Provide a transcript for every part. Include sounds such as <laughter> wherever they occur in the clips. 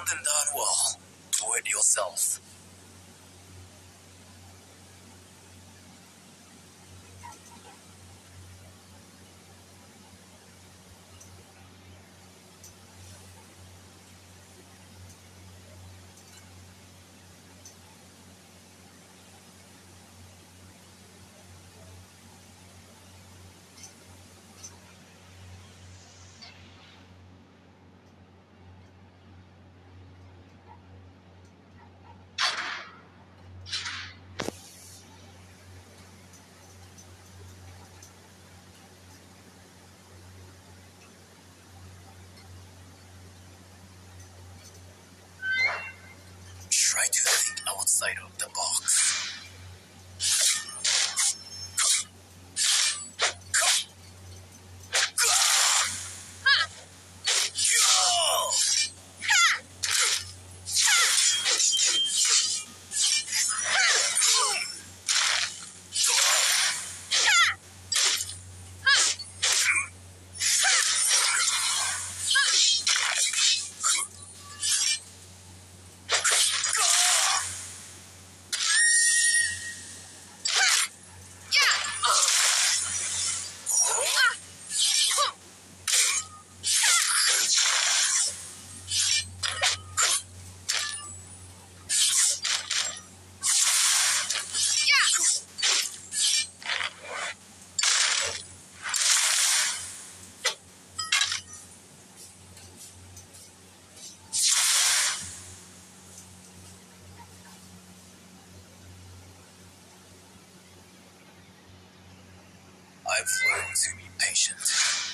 something done well, do it yourself. Outside of the box. I've learned to be patient.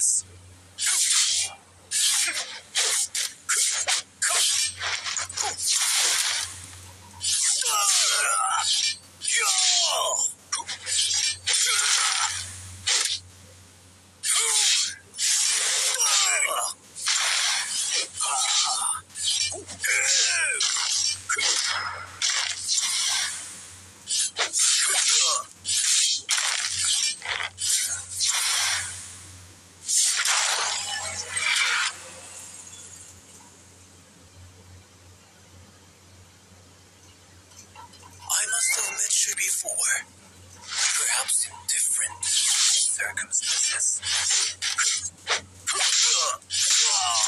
Circumstances. I have before. Perhaps in different circumstances. <laughs>